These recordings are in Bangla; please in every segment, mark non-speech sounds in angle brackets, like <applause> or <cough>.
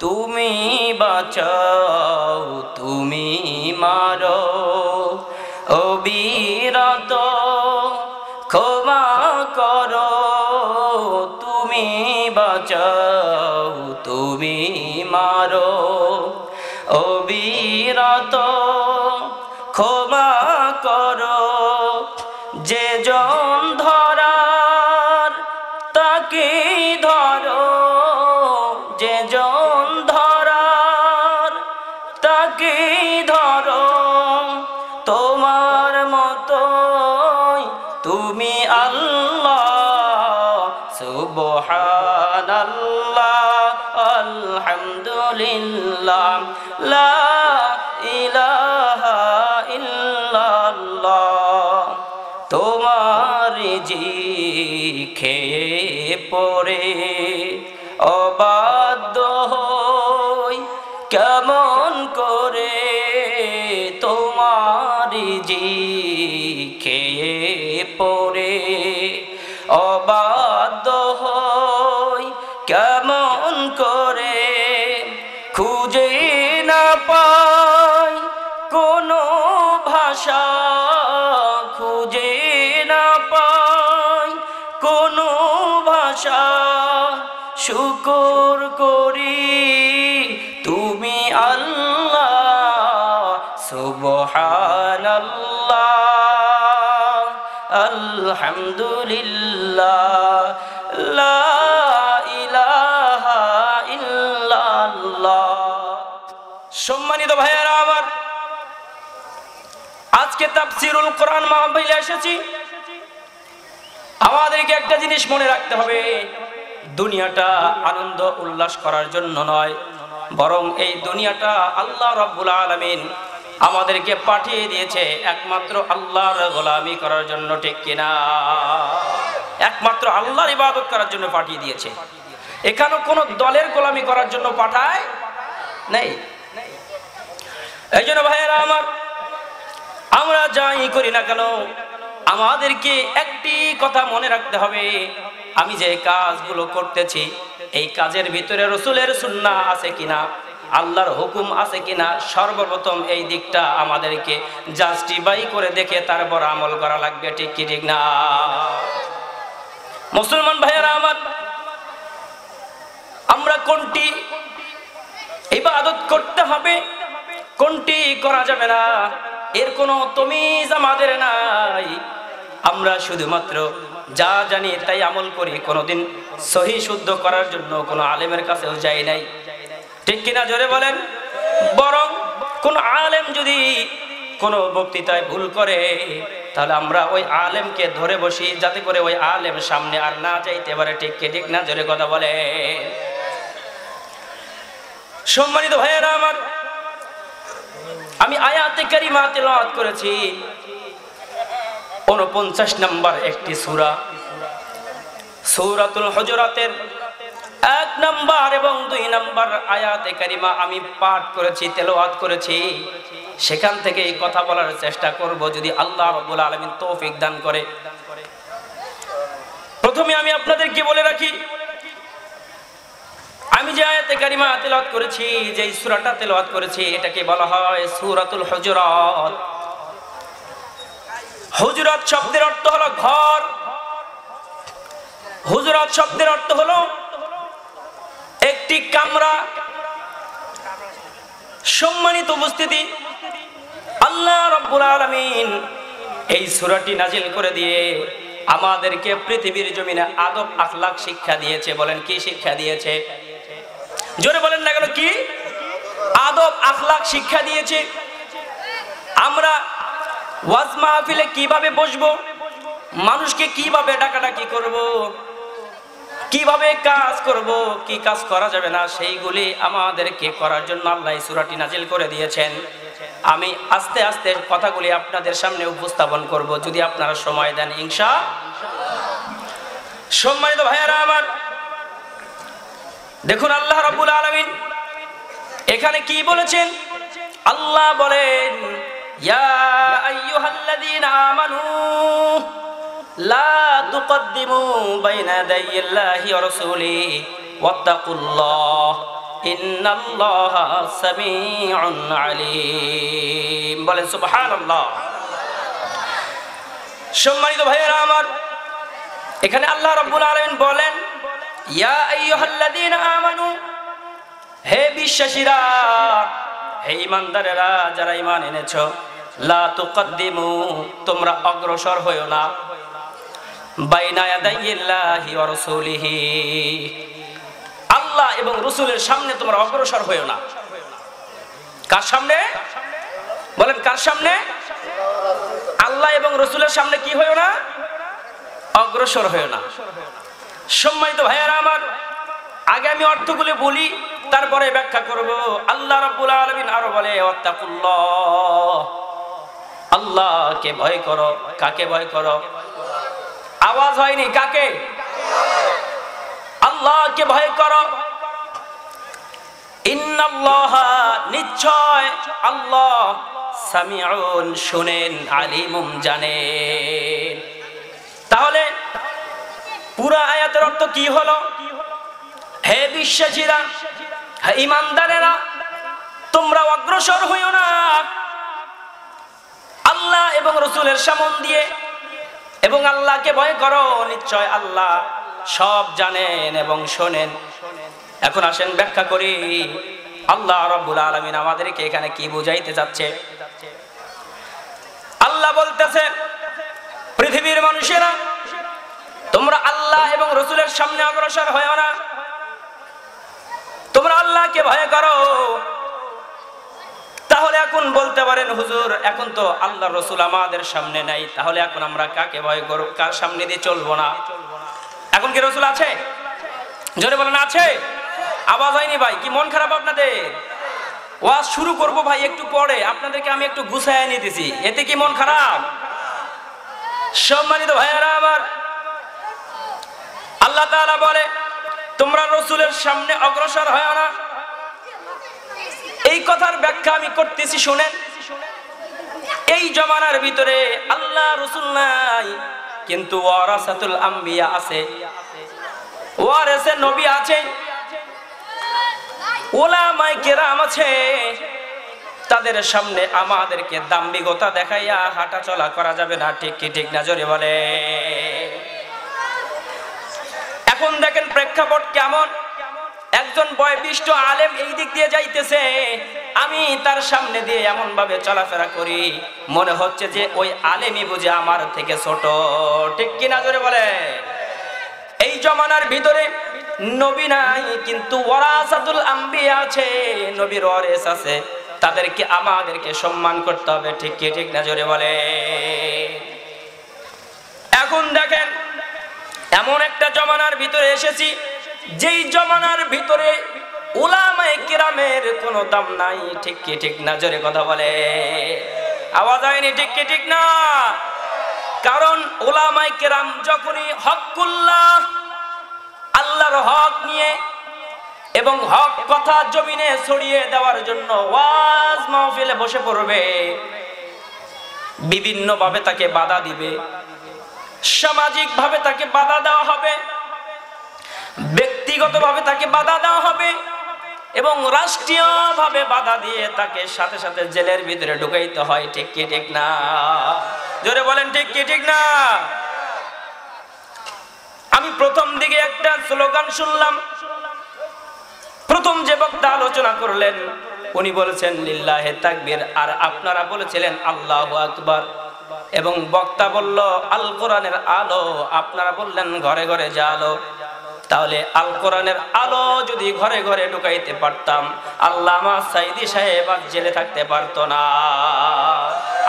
তুমি বাঁচাও তুমি মারো। খেয়ে পড়ে। ভাষা শুকর করি। তুমি আল্লাহ, সুবহানাল্লাহ, আলহামদুলিল্লাহ সম্মানিত ভাইয়ারা, আমার আজকে তাফসিরুল কোরআন মাহফিলে এসেছি। আমাদেরকে একটা জিনিস মনে রাখতে হবে। দুনিয়াটা আনন্দ উল্লাস করার জন্য নয়, বরং এই দুনিয়াটা আল্লাহ রাব্বুল আলামিন আমাদেরকে পাঠিয়ে দিয়েছে একমাত্র আল্লাহর গোলামি করার জন্য, ঠিক কিনা? একমাত্র আল্লাহর ইবাদত করার জন্য পাঠিয়ে দিয়েছে। এখানে কোনো দলের গোলামি করার জন্য পাঠায় নেই। এই জন্য ভাইয়েরা আমার, আমরা যাই করি না কেন? আমাদেরকে একটি কথা মনে রাখতে হবে। আমি যে কাজগুলো করতেছি, এই কাজের ভিতরে রসুলের সুন্না আছে কিনা, আল্লাহর হুকুম আছে কিনা, সর্বপ্রথম এই দিকটা আমাদেরকে জাস্টিফাই করে দেখে তারপর আমল করা লাগবে, ঠিক কি, ঠিক না? মুসলমান ভাইয়েরা আমার, আমরা কোনটি ইবাদত করতে হবে, কোনটি করা যাবে না? এর কোনো তমিজ আমাদের নাই। আমরা শুধুমাত্র যা জানি তাই আমল করি, কোনোদিন সহি শুদ্ধ করার জন্য কোনো আলেমের কাছেও যাই নাই। ঠিক কিনা জোরে বলেন? বরং কোন আলেম যদি কোনো বক্তৃতায় ভুল করে, তাহলে আমরা ওই আলেমকে ধরে বসি, যাতে করে ওই আলেম সামনে আর না যাইতে পারে। ঠিক কি, ঠিক না জোরে কথা বলে সম্মানিত ভাইয়েরা আমার, আমি আয়াতে কারিমা তেলাওয়াত করেছি। উনপঞ্চাশ নম্বর একটি সুরা। সূরাতুল হজরাতের এক নাম্বার এবং দুই নাম্বার আয়াতে কারিমা আমি পাঠ করেছি, তেলাওয়াত করেছি। সেখান থেকে এই কথা বলার চেষ্টা করব, যদি আল্লাহ রাব্বুল আলামিন তৌফিক দান করে। প্রথমে আমি আপনাদেরকে বলে রাখি, আমি যে আয়াতে কারিমা তেলাওয়াত করেছি যে সূরাটা তেলাওয়াত করেছি, এটাকে বলা হয় সূরাতুল হুজুরাত। হুজুরাত শব্দের অর্থ হলো ঘর। হুজুরাত শব্দের অর্থ হলো একটি কামরা। সম্মানিত উপস্থিতি, আল্লাহ রাব্বুল আলামিন এই সূরাটি নাজিল করে দিয়ে আমাদেরকে পৃথিবীর জমিনে আদব আখলাক শিক্ষা দিয়েছে। বলেন, কি শিক্ষা দিয়েছে? জোরে বলেন না কেন, কি? আদব আখলাক শিক্ষা দিয়েছে। আমরা ওয়াজ মাহফিলে কীভাবে বসবো? মানুষকে কীভাবে ডাকাডাকি করব? কীভাবে কাজ করব? কি কাজ করা যাবে না? সেইগুলি আমাদেরকে করার জন্য আল্লাহ সূরাটি নাজিল করে দিয়েছেন। আমি আস্তে আস্তে কথাগুলি আপনাদের সামনে উপস্থাপন করব, যদি আপনারা সময় দেন, ইনশা সম্মানিত ভাইয়ারা আমার, দেখুন আল্লাহ রাব্বুল আলামিন এখানে কি বলেছেন? আল্লাহ বলেন ইয়া আইয়ুহাল্লাযীনা আমানু লা তুকদ্দিমু বাইনা ইয়াদাইল্লাহি ওয়া রাসূলিহি ওয়াত্তাকুল্লাহ। ইন্নাল্লাহা সামিউন আলিম। বলেন সুবহানাল্লাহ। সম্মানিত ভাইয়েরা আমার, এখানে আল্লাহ রাব্বুল আলামিন বলেন, ইয়া আইয়ুহাল্লাযীনা আমানু, হে বিশ্বাসীরা হে ইমানদারেরা যারা ইমান এনেছ, লা তুকদ্দিমু, তোমরা অগ্রসর হইও না। বাইনা ইয়াদাইল্লাহি ওয়া রাসূলিহি। আল্লাহ এবং রসুলের সামনে তোমরা অগ্রসর হইও না। কার সামনে? বলেন, কার সামনে? আল্লাহ এবং রসুলের সামনে কি হইও না? অগ্রসর হইও না। সম্মানিত ভাইয়ারা আমার, আগে আমি অর্থগুলি বলি তারপরে ব্যাখ্যা করব। আল্লাহ রাব্বুল আলামিন আরও বলে, ওয়াত্তাকুল্লাহ। আল্লাহকে ভয় করো। কাকে ভয় করো? আওয়াজ হয়নি, কাকে? আল্লাহকে ভয় করো। ইন্নাল্লাহ, নিশ্চয় আল্লাহ সামিউন, শুনেন, আলিমুম জানেন। তাহলে পুরা আয়াতের অর্থ কি হলো? হে বিশ্বাসীরা হে ইমানদারেরা তোমরা অগ্রসর হইও না। আল্লাহ এবং রসুলের সামন দিয়ে এবং আল্লাহকে ভয় করো, নিশ্চয় আল্লাহ সব জানেন এবং শোনেন। এখন আসেন ব্যাখ্যা করি, আল্লাহ রব্বুল আলমিন আমাদেরকে এখানে কি বুঝাইতে যাচ্ছে? আল্লাহ বলতেছে, পৃথিবীর মানুষেরা, তোমরা আল্লাহ এবং রসুলের সামনে অগ্রসর হয় না। তোমরা আল্লাহকে ভয় করো। তাহলে এখন বলতে পারেন, হুজুর, এখন তো আল্লাহ রসুল আমাদের সামনে নাই, তাহলে এখন আমরা কাকে ভয় করব, কার সামনে দিয়ে চলবো না? এখন কি রসুল আছে? জোরে বলেন, আছে। আওয়াজ হয়নি ভাই, কি মন খারাপ আপনাদের? ওয়াজ শুরু করব ভাই, একটু পরে। আপনাদেরকে আমি একটু গুছায় এনে দিছি, এতে কি মন খারাপ? সম্মানিত ভাইয়ারা আমার, আল্লাহ তাআলা বলে তোমরা রসুলের সামনে অগ্রসর হয় না। এই কথার ব্যাখ্যা আমি করতেছি, শুনেন। এই জমানার ভিতরে আল্লাহ রসুল নাই, কিন্তু ওয়ারাসাতুল আম্বিয়া আছে। ওয়ারেসে নবী আছে। ওলামাই কেরাম আছে। তাদের সামনে আমাদেরকে দাম্বিকতা দেখাইয়া হাঁটা চলা করা যাবে না। ঠিক কি, ঠিক না? জোরে বলে এখন দেখেন প্রেক্ষাপট কেমন? একজন বয়বিষ্ট আলেম এই দিক দিয়ে যাইতেছে। আমি তার সামনে দিয়ে এমন ভাবে চলাফেরা করি। মনে হচ্ছে যে ওই আলেমই বুঝে আমার থেকে ছোট। ঠিক কিনা জোরে বলে? এই জমানার ভিতরে নবী নাই, কিন্তু ওয়ারাসাতুল আম্বিয়া আছে, নবীর ওয়ারেস আছে। তাদেরকে আমাদেরকে সম্মান করতে হবে। ঠিক কি, ঠিক না জোরে বলে? এখন দেখেন এমন একটা জমানার ভিতরে এসেছি, যেই জমানার ভিতরে উলামায়ে কিরামের কোনো দাম নাই। ঠিক কি ঠিক না? জোরে কথা বলে। আওয়াজ হয়নি ঠিক কি ঠিক না? কারণ ওলামাই কেরাম যখনই হকুল্লাহ আল্লাহর হক নিয়ে এবং হক কথা জমিনে ছড়িয়ে দেওয়ার জন্য ওয়াজ মাহফিলে বসে পড়বে বিভিন্ন ভাবে তাকে বাধা দিবে। সামাজিক ভাবে তাকে বাধা দেওয়া হবে, ব্যক্তিগতভাবে তাকে বাধা দেওয়া হবে এবং রাষ্ট্রীয়ভাবে বাধা দিয়ে তাকে সাথে সাথে জেলের ভিতরে ঢুকাইতে হয়। ঠিক কি, ঠিক না? জোরে বলেন, ঠিক কি, ঠিক না? আমি প্রথম দিকে একটা স্লোগান শুনলাম। প্রথম যে বক্তা আলোচনা করলেন, উনি বলেছেন, লিল্লাহে তাকবীর। আর আপনারা বলেছিলেন, আল্লাহু আকবার। এবং বক্তা বলল, আল কোরআনের আলো, আপনারা বললেন ঘরে ঘরে যা তাহলে আল কোরআনের আলো যদি ঘরে ঘরে ঢুকাইতে পারতাম আল্লামা সাইদি সাহেব আর জেলে থাকতে পারতো না।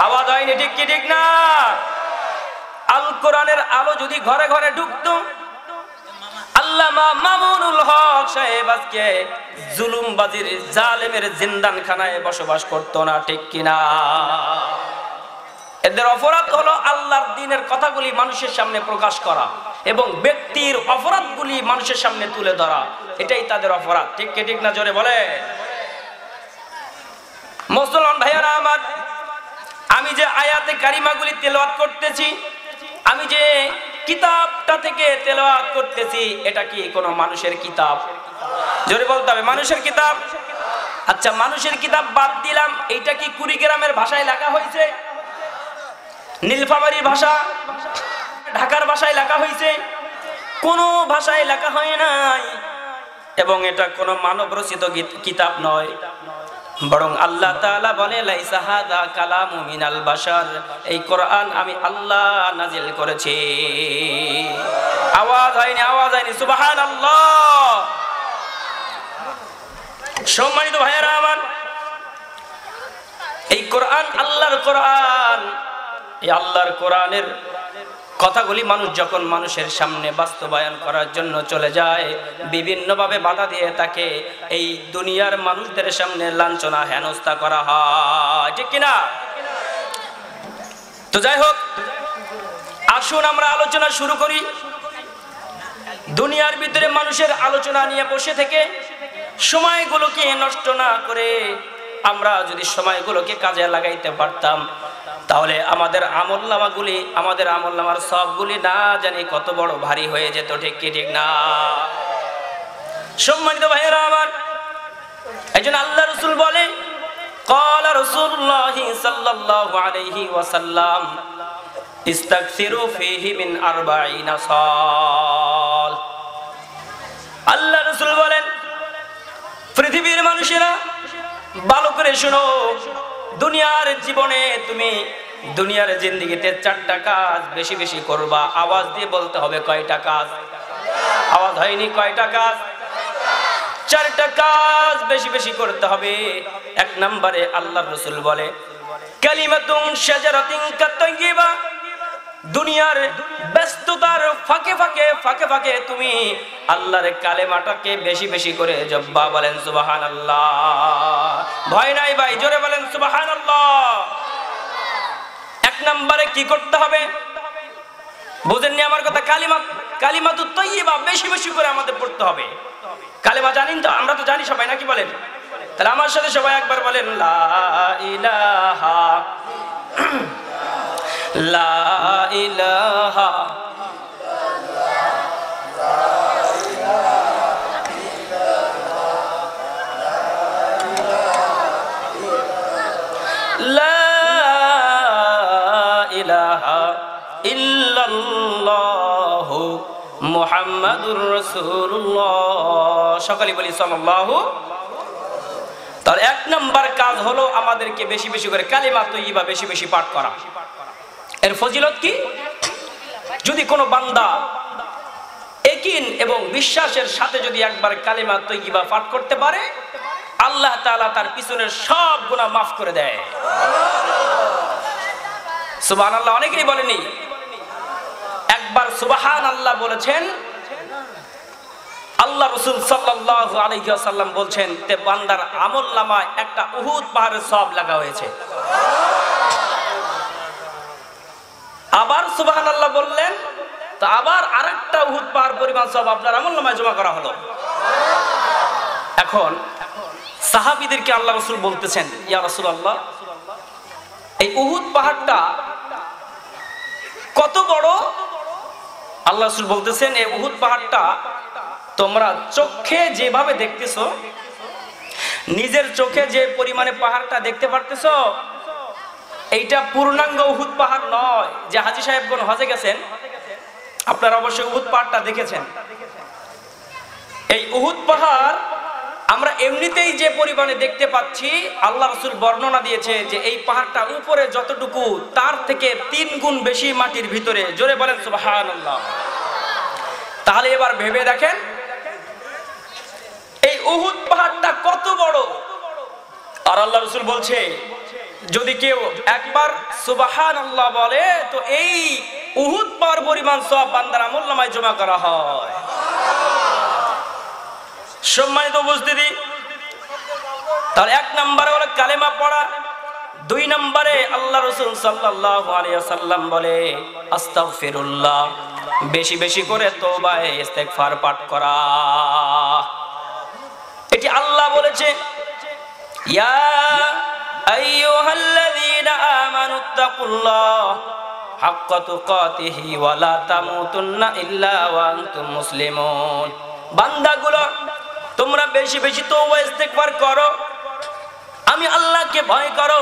আওয়াজ হয়নি, ঠিক কি ঠিক না? আল কোরআনের আলো যদি ঘরে ঘরে ঢুকতো, আল্লামা মামুনুল হক সাহেব আজকে জুলুমবাজির জালেমের জিন্দানখানায় বসবাস করতো না, ঠিক কিনা এদের অপরাধ হলো আল্লাহর দিনের কথাগুলি মানুষের সামনে প্রকাশ করা এবং ব্যক্তির অপরাধগুলি মানুষের সামনে তুলে ধরা। এটাই তাদের অপরাধ। ঠিক কে, ঠিক না, জোরে বলে? মুসলমান ভাইয়ারা আমার, আমি যে আয়াতে কারিমাগুলি তেলাওয়াত করতেছি, আমি যে কিতাবটা থেকে তেলাওয়াত করতেছি, এটা কি কোনো মানুষের কিতাব? জোরে বলতে হবে, মানুষের কিতাব? আচ্ছা মানুষের কিতাব বাদ দিলাম, এইটা কি কুড়িগ্রামের ভাষায় লেখা হয়েছে? নীলফামারীর ভাষা ঢাকার ভাষায় লেখা হয়েছে। কোনো ভাষায় লেখা হয় নাই। এবং এটা কোনো মানব রচিত কিতাব নয়। বরং আল্লাহ তাআলা বলে, লাইসা হাযা কালামু এই কোরআন আমি আল্লাহ নাজিল করেছি। আওয়াজ হয়নি আওয়াজ হয়নি, সুবহানাল্লাহ। সম্মানিত ভাইয়েরা আমার, এই কোরআন আল্লাহর কোরআন। এই আল্লাহর কোরআনের কথাগুলি মানুষ যখন মানুষের সামনে বাস্তবায়ন করার জন্য চলে যায়, বিভিন্নভাবে বাধা দিয়ে তাকে এই দুনিয়ার মানুষদের সামনে লাঞ্ছনা, হেনস্থা করা হয়। ঠিক কিনা? তো যাই হোক, আসুন আমরা আলোচনা শুরু করি। দুনিয়ার ভিতরে মানুষের আলোচনা নিয়ে বসে থেকে সময়গুলোকে নষ্ট না করে আমরা যদি সময়গুলোকে কাজে লাগাইতে পারতাম তাহলে আমাদের আমল নামাগুলি আমাদের আমল নামার সবগুলি না জানি কত বড় ভারী হয়ে যেত ঠিক কি ঠিক না সম্মানিত ভাইয়েরা আমার একজন আল্লাহ রসুল বলে قال رسول الله صلى الله عليه وسلم استكثروا فيه من أربعين صال আল্লাহ রসুল বলেন পৃথিবীর মানুষেরা ভালো করে শোনো দুনিয়ার জীবনে তুমি দুনিয়ার জিন্দিগিতে চারটা কাজ বেশি বেশি করবা। আওয়াজ দিয়ে বলতে হবে কয়টা কাজ? আওয়াজ হয়নি কয়টা কাজ? চারটা কাজ বেশি বেশি করতে হবে। এক নম্বরে আল্লাহ রসুল বলে দুনিয়ার ব্যস্ততার ফাঁকে ফাঁকে ফাঁকে ফাঁকে তুমি আল্লাহর কালেমাটাকে বেশি বেশি করে জব্বা বলেন সুবাহান আল্লাহ ভয় নাই ভাই, জোরে বলেন সুবাহান এক নম্বরে কি করতে হবে? বুঝেননি আমার কথা, কালিমা কালিমা তো তৈবা বেশি বেশি করে আমাদের পড়তে হবে। কালিমা জানিন তো, আমরা তো জানি সবাই, নাকি বলেন? তাহলে আমার সাথে সবাই একবার বলেন, লা ইলাহা <clears throat> লা সকালে বলি সাল্লাল্লাহু। তার এক নাম্বার কাজ হলো আমাদেরকে বেশি বেশি করে কালিমা তৈবা বেশি বেশি পাঠ করা। এর ফজিলত কি? যদি কোনো বান্দা একিন এবং বিশ্বাসের সাথে যদি একবার কালিমা তৈবা পাঠ করতে পারে, আল্লাহ তাআলা তার পিছনের সব গুনাহ মাফ করে দেয়। সুবহানাল্লাহ, অনেকেই বলেনি সুবহান আল্লাহ বলেছেন, আল্লাহ রসুল সাল্লাহ আলহিহাসাল্লাম বলছেন তে বান্দার আমল নামায় একটা উহুদ পাহাড়ের সব লাগা হয়েছে। আবার সুবাহান আল্লাহ বললেন, তো আবার আরেকটা উহুদ পাহাড় পরিমাণ সব আপনার আমল নামায় জমা করা হলো। এখন সাহাবিদেরকে আল্লাহ রসুল বলতেছেন, ইয়া রসুল আল্লাহ এই উহুদ পাহাড়টা কত বড়? আল্লাহ রসুল বলতেছেন এই উহুদ পাহাড়টা তোমরা চোখে যেভাবে দেখতেছো, নিজের চোখে যে পরিমাণে পাহাড়টা দেখতে পারতেছ, এইটা পূর্ণাঙ্গ উহুদ পাহাড় নয়। যে হাজি সাহেবগণ হজে গেছেন, আপনারা অবশ্যই উহুদ পাহাড়টা দেখেছেন। এই উহুদ পাহাড় আমরা এমনিতেই যে পরিমাণে দেখতে পাচ্ছি, আল্লাহ রসুল বর্ণনা দিয়েছে যে এই পাহাড়টা উপরে যতটুকু, তার থেকে তিন গুণ বেশি মাটির ভিতরে। জোরে বলেন সুবাহান তাহলে এবার ভেবে দেখেন, এই উহুদ পাহাড়টা কত বড়? আর আল্লাহ রসুল বলছে, যদি কেউ একবার সুবাহান আল্লাহ বলে, তো এই উহুদ পাহাড় পরিমাণ সব বান্দার আমল নামায় জমা করা হয়। সম্মানিত উপস্থিতি তাহলে এক নম্বরে হলো কালেমা পড়া, দুই নম্বরে আল্লাহ রসুল সাল্লাম বলে, আস্তাগফিরুল্লাহ, বেশি বেশি করে তওবায়ে ইস্তেগফার পাঠ করা। এটি আল্লাহ বলেছে বান্দাগুলো তোমরা বেশি বেশি তো ইস্তেকবার করো। আমি আল্লাহকে ভয় করো।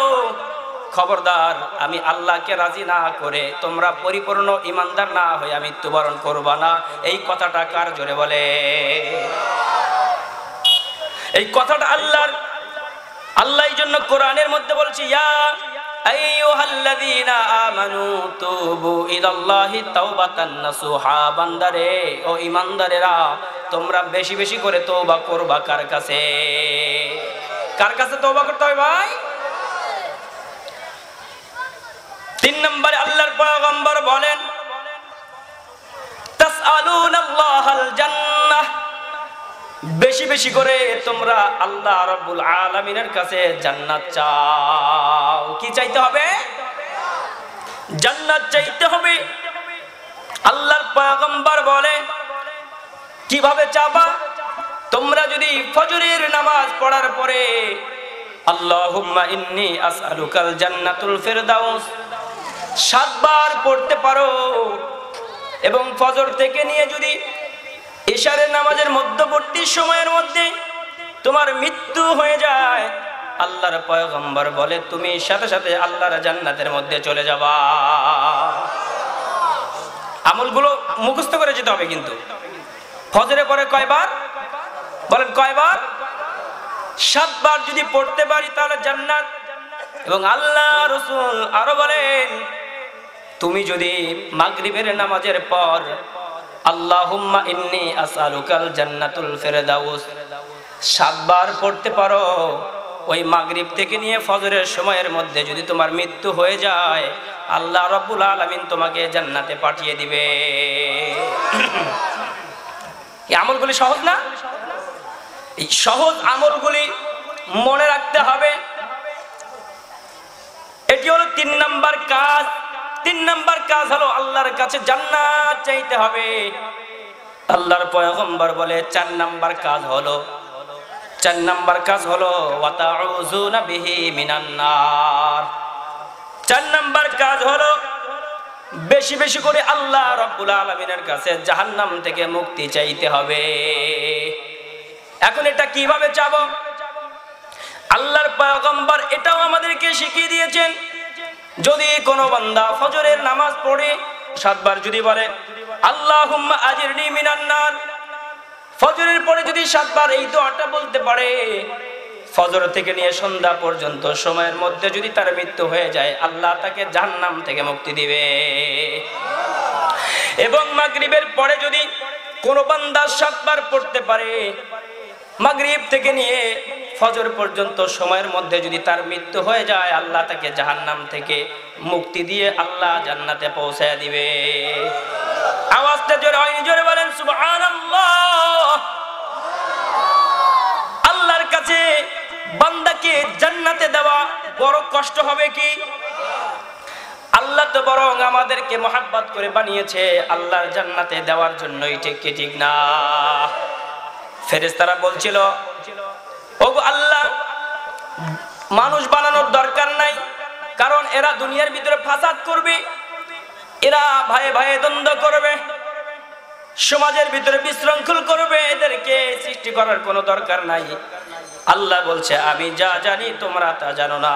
খবরদার, আমি আল্লাহকে রাজি না করে তোমরা পরিপূর্ণ ইমানদার না হয়ে মৃত্যুবরণ করবা না। এই কথাটা কার জোরে বলে? এই কথাটা আল্লাহর আল্লাহ জন্য কোরআনের মধ্যে বলছি, ইয়া আমানু তুবু বান্দারে, ও ঈমানদারেরা তোমরা বেশি বেশি করে তওবা করবা কার কাছে? কার কাছে তওবা করতে হবে ভাই? তিন নম্বরে আল্লাহর পয়গম্বর বলেন বেশি বেশি করে তোমরা আল্লাহ রাব্বুল আলামিনের কাছে জান্নাত চাও। কি চাইতে হবে? জান্নাত চাইতে হবে। আল্লাহর পয়গম্বর বলে কীভাবে চাবা? তোমরা যদি ফজরের নামাজ পড়ার পরে, আল্লাহুম্মা ইন্নী আসআলুকাল জান্নাতুল ফিরদাউস, সাতবার পড়তে পারো এবং ফজর থেকে নিয়ে যদি ইশারের নামাজের মধ্যবর্তী সময়ের মধ্যে তোমার মৃত্যু হয়ে যায়, আল্লাহর পয়গম্বর বলে, তুমি সাথে সাথে আল্লাহর জান্নাতের মধ্যে চলে যাবা। আমলগুলো মুখস্থ করে যেতে হবে কিন্তু। ফজরে পরে কয়বার? বলেন কয়বার? সাতবার যদি পড়তে পারি তাহলে জান্নাত। এবং আল্লাহ রসুল আরও বলেন, তুমি যদি মাগরিবের নামাজের পর, আল্লাহুম্মা ইন্নি আসআলুকাল জান্নাতুল ফিরদাউস, সাতবার পড়তে পারো, ওই মাগরিব থেকে নিয়ে ফজরের সময়ের মধ্যে যদি তোমার মৃত্যু হয়ে যায়, আল্লাহ রব্বুল আলামিন তোমাকে জান্নাতে পাঠিয়ে দিবে। এই আমলগুলি সহজ না? এই সহজ আমলগুলি মনে রাখতে হবে। এটি হলো তিন নাম্বার কাজ। তিন নাম্বার কাজ হলো আল্লাহর কাছে জান্নাত চাইতে হবে। আল্লাহর পয়গম্বর বলে চার নাম্বার কাজ হলো। চার নাম্বার কাজ হলো, ওয়াতাউযুনা বিহি মিনান নার। চার নাম্বার কাজ হলো বেশি বেশি করে আল্লাহ রব্বুল আলামিনের কাছে জাহান্নাম থেকে মুক্তি চাইতে হবে। এখন এটা কীভাবে চাব? আল্লাহর পয়গম্বর এটাও আমাদেরকে শিখিয়ে দিয়েছেন। যদি কোনো বান্দা ফজরের নামাজ পড়ে, সাতবার যদি বলে মিনান নার। ফজরের পরে যদি সাতবার এই দোয়াটা বলতে পারে ফজর থেকে নিয়ে সন্ধ্যা পর্যন্ত সময়ের মধ্যে যদি তার মৃত্যু হয়ে যায়, আল্লাহ তাকে জাহান্নাম থেকে মুক্তি দিবে। এবং মাগরিবের পরে যদি কোনো বান্দা সাতবার পড়তে পারে, মাগরিব থেকে নিয়ে ফজর পর্যন্ত সময়ের মধ্যে যদি তার মৃত্যু হয়ে যায়, আল্লাহ তাকে জাহান্নাম থেকে মুক্তি দিয়ে আল্লাহ জান্নাতে পৌঁছায় দিবে। আওয়াজটা জোরে হয়নি জোরে বলেন, সুবহানাল্লাহ আল্লাহর কাছে বান্দাকে জান্নাতে দেওয়া বড় কষ্ট হবে কি? আল্লাহ তো বরং আমাদেরকে মোহাব্বত করে বানিয়েছে আল্লাহর জান্নাতে দেওয়ার জন্যই, ঠিক কি, ঠিক না? বলছিল আল্লাহ, মানুষ বানানোর দরকার নাই, কারণ এরা দুনিয়ার ভিতরে ফাসাদ করবে, এরা ভাই ভাই দ্বন্দ্ব করবে, সমাজের ভিতরে বিশৃঙ্খল করবে, এদেরকে সৃষ্টি করার কোনো দরকার নাই। আল্লাহ বলছে, আমি যা জানি তোমরা তা জানো না।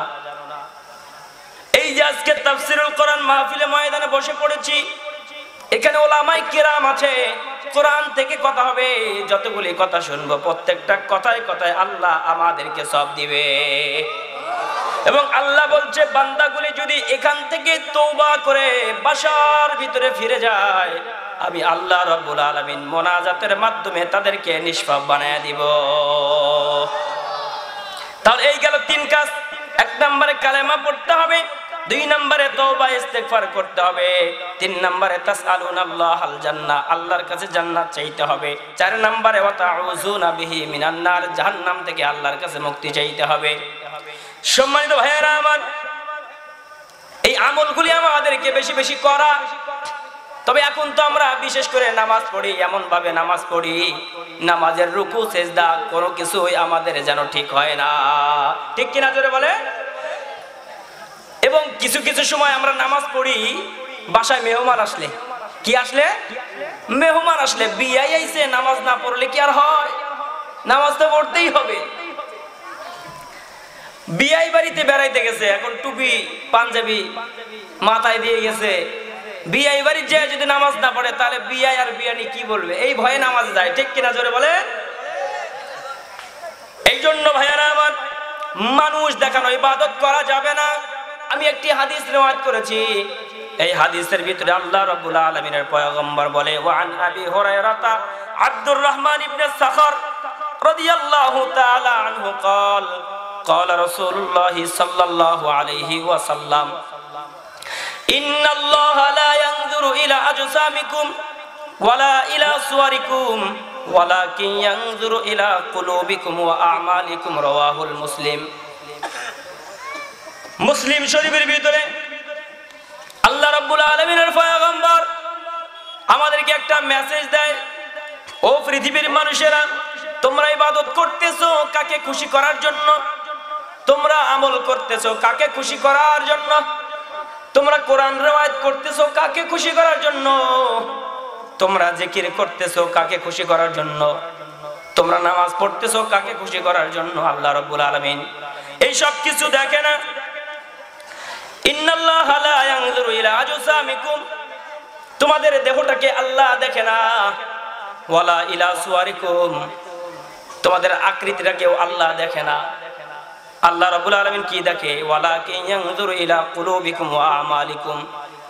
এই যে আজকে তাফসিরুল কোরআন মাহফিলে ময়দানে বসে পড়েছি, এখানে ওলামাই কিরাম আছে, কোরআন থেকে কথা হবে, যতগুলি কথা শুনব, প্রত্যেকটা কথায় কথায় আল্লাহ আমাদেরকে সব দিবে। এবং আল্লাহ বলছে, বান্দাগুলি যদি এখান থেকে তৌবা করে বাসার ভিতরে ফিরে যায়, আমি আল্লাহ রব্বুল আলমিন মোনাজাতের মাধ্যমে তাদেরকে নিষ্পাপ বানায় দিব। তাহলে এই গেল তিন কাজ। এক নম্বরে কালেমা পড়তে হবে, দুই নম্বরে তওবা, ইস্তেগফার করতে হবে, তিন নম্বরে তাসআলুন আল্লাহ আল জান্নাহ আল্লাহর কাছে জান্নাত চাইতে হবে, চার নম্বরে ওয়া তাউযুনা বিহি মিনান নার, জাহান্নাম থেকে আল্লাহর কাছে মুক্তি চাইতে হবে। সম্মানিত ভাইয়েরা আমার, এই আমলগুলি আমাদেরকে বেশি বেশি করা তবে এখন তো আমরা বিশেষ করে নামাজ পড়ি এমন ভাবে নামাজ পড়ি। নামাজের রুকু, সেজদা কোনো কিছুই আমাদের যেন ঠিক হয় না। ঠিক কিনা জোরে বলে এবং কিছু কিছু সময় আমরা নামাজ পড়ি, বাসায় মেহমান আসলে। কি আসলে? মেহমান আসলে। বিয়াই আইছে নামাজ না পড়লে কি আর হয়? নামাজ তো পড়তেই হবে। বিয়াই বাড়িতে বেড়াইতে গেছে, এখন টুপি, পাঞ্জাবি মাথায় দিয়ে গেছে। বিয়াই বাড়ির যায় যদি নামাজ না পড়ে তাহলে বিয়াই আর বিয়ানি কি বলবে এই ভয়ে নামাজ যায় ঠিক কিনা জোরে বলে এই জন্য ভাইয়ারা আমার মানুষ দেখানো ইবাদত করা যাবে না আমি একটি হাদিস রিওয়ায়াত করেছি এই হাদিসের ভিতরে আল্লাহ রাব্বুল আলামিনের পয়গম্বর বলে ওয়ান আবি হুরায়রাতা আব্দুর রহমান ইবনে সাখর রাদিয়াল্লাহু তাআলা আনহু قال قال رسول الله صلى الله عليه وسلم ওয়ালা ভিতরে আল্লাহ আমাদেরকে একটা মেসেজ দেয়, ও পৃথিবীর মানুষেরা, তোমরা ইবাদত করতেছ কাকে খুশি করার জন্য? তোমরা আমল করতেছো কাকে খুশি করার জন্য? তোমরা কোরআন রেওয়ায়ত করতেছো কাকে খুশি করার জন্য? তোমরা জিকির করতেছো কাকে খুশি করার জন্য? তোমরা নামাজ পড়তেছো কাকে খুশি করার জন্য? আল্লাহ রাব্বুল আলামিন। এই সব কিছু দেখে না? তোমাদের দেহটাকে আল্লাহ দেখে না। ওয়ালা ইলা সুয়ারিকুম। তোমাদের আকৃতিটাকেও আল্লাহ দেখে না। আল্লাহ রাব্বুল আলামিন কি দেখে?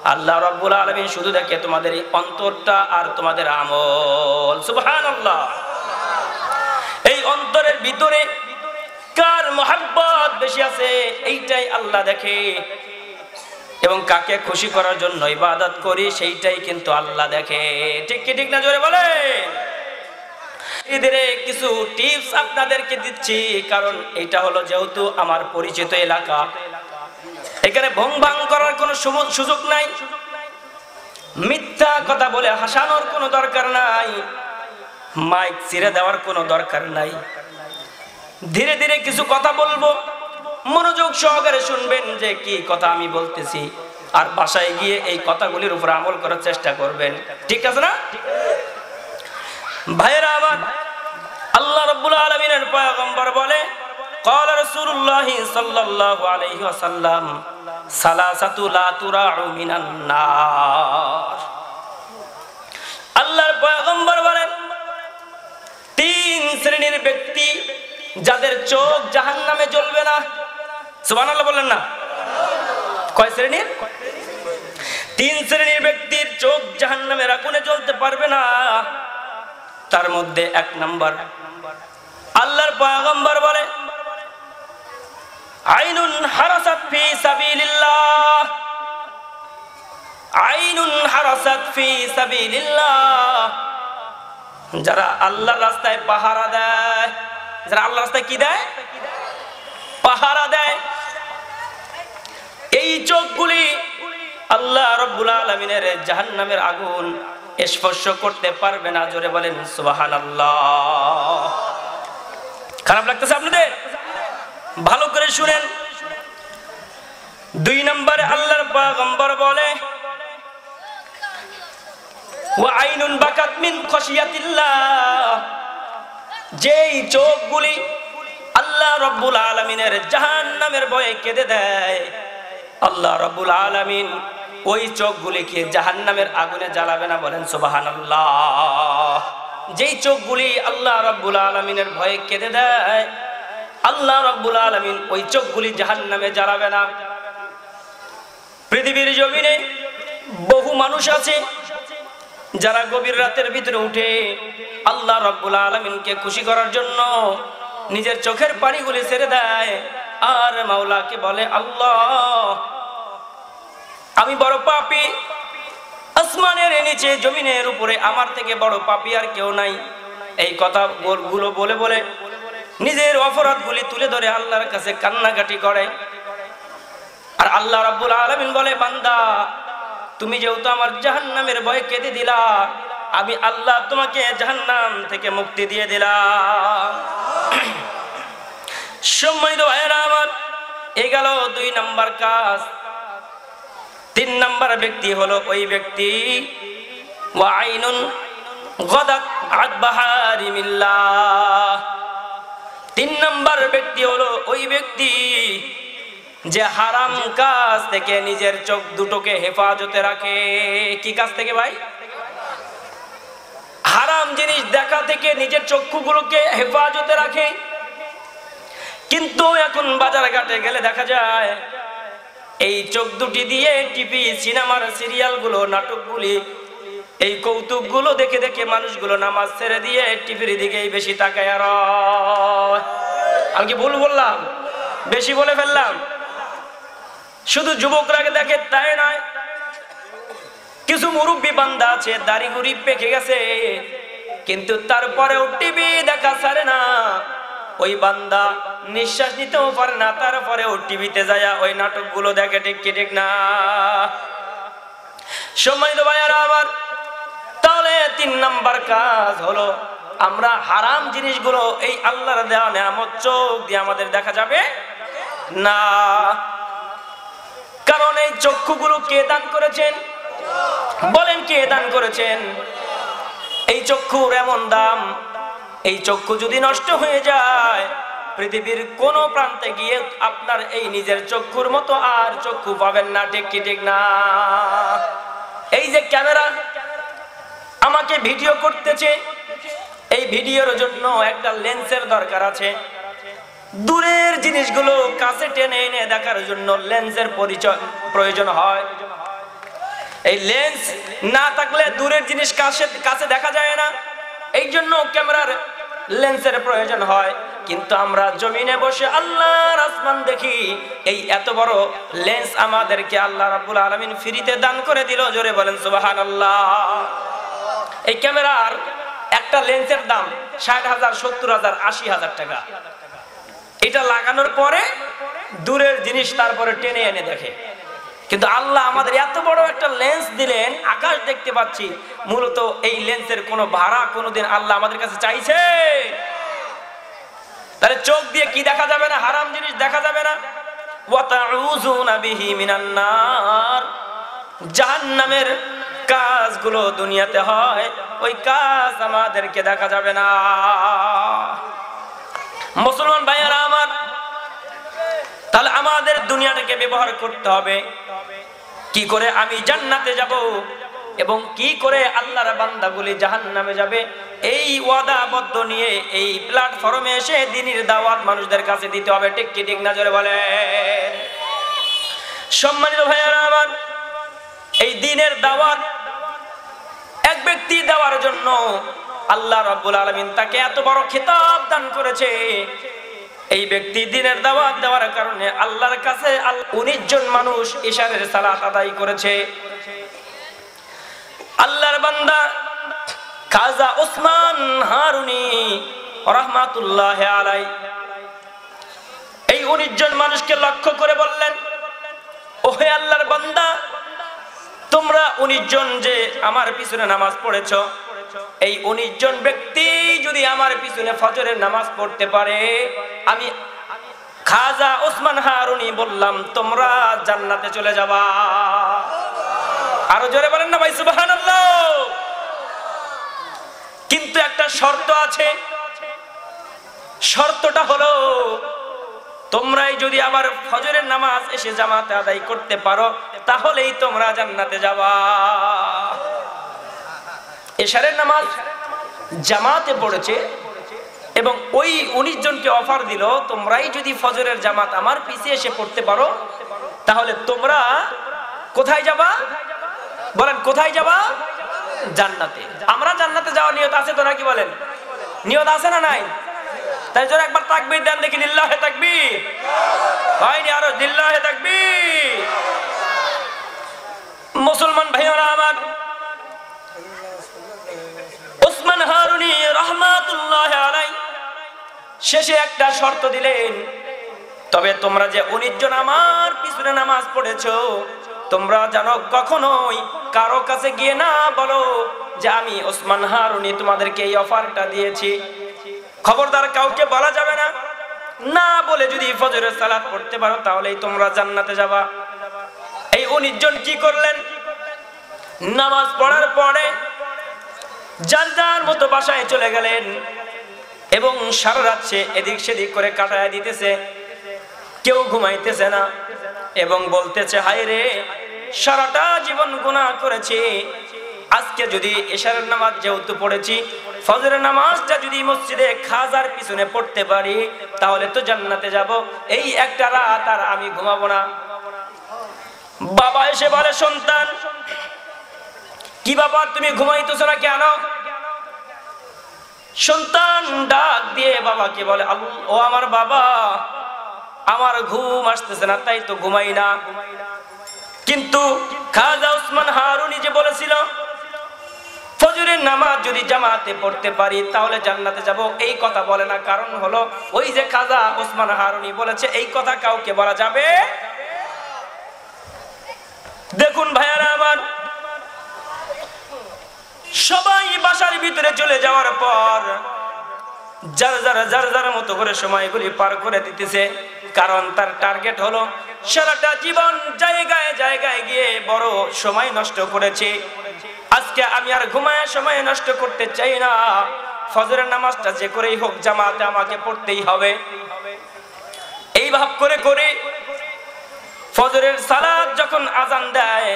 আল্লাহ রাব্বুল আলামিন শুধু দেখে তোমাদের এই অন্তরটা আর তোমাদের আমল। সুবহানাল্লাহ। এই অন্তরের ভিতরে কার মোহাব্বত বেশি আছে? এইটাই আল্লাহ দেখে। এবং কাকে খুশি করার জন্য ইবাদত করি, সেইটাই কিন্তু আল্লাহ দেখে। ঠিক কি ঠিক না জোরে বলে ধীরে কিছু টিপস আপনাদেরকে দিচ্ছি, কারণ এটা হলো যেহেতু আমার পরিচিত এলাকা। এখানে ভং ভাং করার কোনো সুযোগ নাই। মিথ্যা কথা বলে হাসানোর কোনো দরকার নাই। মাইক ছিঁড়ে দেওয়ার কোনো দরকার নাই। ধীরে ধীরে কিছু কথা বলব। মনোযোগ সহকারে শুনবেন যে কি কথা আমি বলতেছি। আর বাসায় গিয়ে এই কথাগুলির উপর আমল করার চেষ্টা করবেন। ঠিক আছে না? ভাইয়েরা আলামিনের পয়গম্বর বলে قال رسول الله صلى الله عليه وسلم ثلاثه لا تراع من النار আল্লাহর পয়গম্বর বলেন তিন শ্রেণীর ব্যক্তি যাদের চোখ জাহান নামে জ্বলবে না সুবহানাল্লাহ বললেন না কয় শ্রেণীর তিন শ্রেণীর ব্যক্তির চোখ জাহান নামের আগুনে জ্বলতে পারবে না তার মধ্যে এক নাম্বার আল্লাহর পয়গম্বর বলে, আইনুন হারাসাত ফি সাবিলিল্লাহ, আইনুন হারাসাত ফি সাবিলিল্লাহ। যারা আল্লাহর রাস্তায় পাহারা দেয়, যারা আল্লাহর রাস্তায় কি দেয়? পাহারা দেয়। এই চোখগুলি আল্লাহ রব্বুল আলমিনের জাহান্নামের আগুন স্পর্শ করতে পারবে না, জোরে বলেন সুবাহান আল্লাহ খারাপ লাগতেছে আপনাদের? ভালো করে শুনেন। দুই নম্বরে আল্লাহর পয়গম্বর বলে খশিয়াতিল্লাহ। যেই চোখগুলি আল্লাহ রব্বুল ভয়ে কেঁদে দেয়, আল্লাহ রব্বুল ওই আগুনে জ্বালাবে না বলেন সুবাহান যেই চোখগুলি আল্লাহ রব্বুল আলমিনের ভয়ে কেঁদে দেয়, আল্লাহ রব্বুল আলমিন ওই চোখগুলি জাহান নামে জ্বালাবে না। পৃথিবীর জমিনে বহু মানুষ আছে যারা গভীর রাতের ভিতরে উঠে আল্লাহ রব্বুল আলমিনকে খুশি করার জন্য নিজের চোখের পানিগুলি ছেড়ে দেয় আর মাওলাকে বলে, আল্লাহ, আমি বড় পাপি আসমানের নিচে, জমিনের উপরে আমার থেকে বড় পাপি আর কেউ নাই। এই কথা গুলো বলে বলে নিজের অপরাধগুলি তুলে ধরে আল্লাহর কাছে কান্নাকাটি করে। আর আল্লাহ রাব্বুল আলামিন বলে, বান্দা, তুমি যেহেতু আমার জাহান্নামের ভয় কেঁদে দিলা, আমি আল্লাহ তোমাকে জাহান্নাম থেকে মুক্তি দিয়ে দিলাম। সম্মানিত ভাইয়েরা আমার, এ গেল দুই নাম্বার কাজ। তিন নাম্বার ব্যক্তি হলো ওই ব্যক্তি বাহারিমিল্লাহ নাম্বার ব্যক্তি হলো ওই ব্যক্তি, যে হারাম কাজ থেকে নিজের চোখ দুটোকে হেফাজতে রাখে। কি কাজ থেকে ভাই? হারাম জিনিস দেখা থেকে নিজের চক্ষুগুলোকে হেফাজতে রাখে। কিন্তু এখন বাজার ঘাটে গেলে দেখা যায় এই চোখ দুটি দিয়ে টিভি, সিনেমার সিরিয়ালগুলো, নাটকগুলি, এই কৌতুকগুলো দেখে দেখে মানুষগুলো নামাজ ছেড়ে দিয়ে টিভির দিকেই বেশি তাকায় আর। আমি কি ভুল বললাম? বেশি বলে ফেললাম? শুধু যুবকরাকে দেখে তাই নয়, কিছু মুরব্বী বান্দা আছে, দাড়ি গুড়ি পেকে গেছে, কিন্তু তারপরেও টিভি দেখা ছাড়ে না। ওই বান্দা নিঃশ্বাস নিতেও পারে না, তারপরেও টিভিতে যায় ওই নাটকগুলো দেখে, ঠিক কি, ঠিক না? সম্মানিত ভাইয়ারা আমার। তাহলে তিন নাম্বার কাজ হলো, আমরা হারাম জিনিসগুলো এই আল্লাহর দেওয়া নেয়ামত চোখ দিয়ে আমাদের দেখা যাবে না? কারণ এই চক্ষুগুলো কে দান করেছেন? বলেন কে দান করেছেন? এই চক্ষুর এমন দাম এই চক্ষু যদি নষ্ট হয়ে যায়, পৃথিবীর কোন প্রান্তে গিয়ে আপনার এই নিজের চক্ষুর মতো আর চক্ষু পাবেন না, ঠিক ঠিক না? এই যে ক্যামেরা, আমাকে ভিডিও করতেছে, এই ভিডিওর জন্য একটা লেন্সের দরকার আছে। দূরের জিনিসগুলো কাছে টেনে এনে দেখার জন্য লেন্সের পরিচয় প্রয়োজন হয়। এই লেন্স না থাকলে দূরের জিনিস কাছে কাছে দেখা যায় না। এই জন্য ক্যামেরার লেন্সের প্রয়োজন হয়। কিন্তু আমরা জমিনে বসে আল্লাহর আসমান দেখি, এই এত বড় লেন্স আমাদেরকে আল্লাহ রাব্বুল আলামিন ফ্রিতে দান করে দিল। জোরে বলেন, সুবহানাল্লাহ। এই ক্যামেরার একটা লেন্সের দাম ষাট হাজার, সত্তর হাজার, আশি হাজার টাকা। এটা লাগানোর পরে দূরের জিনিস তারপরে টেনে এনে দেখে। কিন্তু আল্লাহ আমাদের এত বড় একটা লেন্স দিলেন, আকাশ দেখতে পাচ্ছি। মূলত এই লেন্সের কোনো ভাড়া কোনোদিন আল্লাহ আমাদের কাছে চাইছে। তাহলে চোখ দিয়ে কি দেখা যাবে না? হারাম জিনিস দেখা যাবে না? কাজগুলো দুনিয়াতে হয়, ওই কাজ আমাদেরকে দেখা যাবে না। মুসলমান ভাইয়ারা আমার তাহলে আমাদের দুনিয়াটাকে ব্যবহার করতে হবে। কি করে? আমি জান্নাতে যাব এবং কি করে আল্লাহর বান্দাগুলি জাহান নামে যাবে? এই ওয়াদাবদ্ধ নিয়ে এই প্ল্যাটফর্মে এসে দিনের দাওয়াত মানুষদের কাছে দিতে হবে। ঠিক কি, ঠিক নজরে বলে সম্মানিত ভাইয়ারা আমার, এই দিনের দাওয়াত এক ব্যক্তি দেওয়ার জন্য আল্লাহ রাব্বুল আলামিন তাকে এত বড় খেতাব দান করেছে এই ব্যক্তি দিনের দাওয়াত দেওয়ার কারণে আল্লাহর কাছে উনিশ জন মানুষ ইশারের সালাত আদায় করেছে। আল্লাহর বান্দা খাজা উসমান হারুনি রহমাতুল্লাহ আলাই এই উনিশ জন মানুষকে লক্ষ্য করে বললেন, ওহে আল্লাহর বান্দা, তোমরা উনিশ জন যে আমার পিছনে নামাজ পড়েছ এই উনিশ জন ব্যক্তি যদি আমার পিছনে ফজরের নামাজ পড়তে পারে, আমি খাজা ওসমান হারুনি বললাম, তোমরা জান্নাতে চলে যাবা। আরও জোরে বলেন না ভাই সুবাহান কিন্তু একটা শর্ত আছে। শর্তটা হলো, তোমরাই যদি আবার ফজরের নামাজ এসে জামাতে আদায় করতে পারো, তাহলেই তোমরা জান্নাতে যাবা। এশারের নামাজ জামাতে পড়েছে এবং ওই উনিশ জনকে অফার দিল, তোমরাই যদি ফজরের জামাত আমার পিছিয়ে এসে পড়তে পারো, তাহলে তোমরা কোথায় যাবা? বলেন, কোথায় যাবা? জান্নাতে। আমরা জান্নাতে যাওয়ার নিয়ত আছে তো নাকি বলেন? নিয়ত আছে না নাই? তাই জন্য একবার তাকবির দেন দেখি, লিল্লাহে তাকবীর। হয়নি আরও, লিল্লাহে তাকবীর। মুসলমান ভাইরা আমার শেষে একটা শর্ত দিলেন, তবে তোমরা যে উনিশ জন আমার পিছনে নামাজ পড়েছো, তোমরা জানো কখনোই কারও কাছে গিয়ে না বলো যে আমি ওসমান হারুনি তোমাদেরকে এই অফারটা দিয়েছি। খবরদার কাউকে বলা যাবে না। না বলে যদি ফজরের সালাত পড়তে পারো, তাহলেই তোমরা জান্নাতে যাবা। এই উনিশ জন কি করলেন? নামাজ পড়ার পরে যার মতো বাসায় চলে গেলেন এবং সারা রাত সে এদিক সেদিক করে কাটায় দিতেছে। কেউ ঘুমাইতেছে না এবং বলতেছে, হায় রে, সারাটা জীবন গুণা করেছি। আজকে যদি এশারের নামাজ যেহেতু পড়েছি, ফজরের নামাজটা যদি মসজিদে খাজার পিছনে পড়তে পারি, তাহলে তো জান্নাতে যাব। এই একটা রাত আর আমি ঘুমাবো না। বাবা এসে বলে, সন্তান কি বাবা তুমি ঘুমাইতেছো না কেন? সন্তান ডাক দিয়ে বাবাকে বলে ও আমার বাবা, আমার ঘুম আসতেছে না, তাই তো ঘুমাই না। কিন্তু খাজা উসমান হারুনি যে বলেছিল, ফজরের নামাজ যদি জামাতে পড়তে পারি, তাহলে জান্নাতে যাব। এই কথা বলে না, কারণ হলো ওই যে খাজা ওসমান হারুনি বলেছে, এই কথা কাউকে বলা যাবে? দেখুন ভাইয়ারা আমার সবাই বাসার ভিতরে চলে যাওয়ার পর যার যার যার যার মতো করে সময়গুলি পার করে দিতেছে। কারণ তার টার্গেট হলো সারাটা জীবন জায়গায় জায়গায় গিয়ে বড় সময় নষ্ট করেছে। আজকে আমি আর ঘুমায় সময় নষ্ট করতে চাই না। ফজরের নামাজটা যে করেই হোক, জামাতে আমাকে পড়তেই হবে। এই ভাব করে করে ফজরের সালাদ যখন আজান দেয়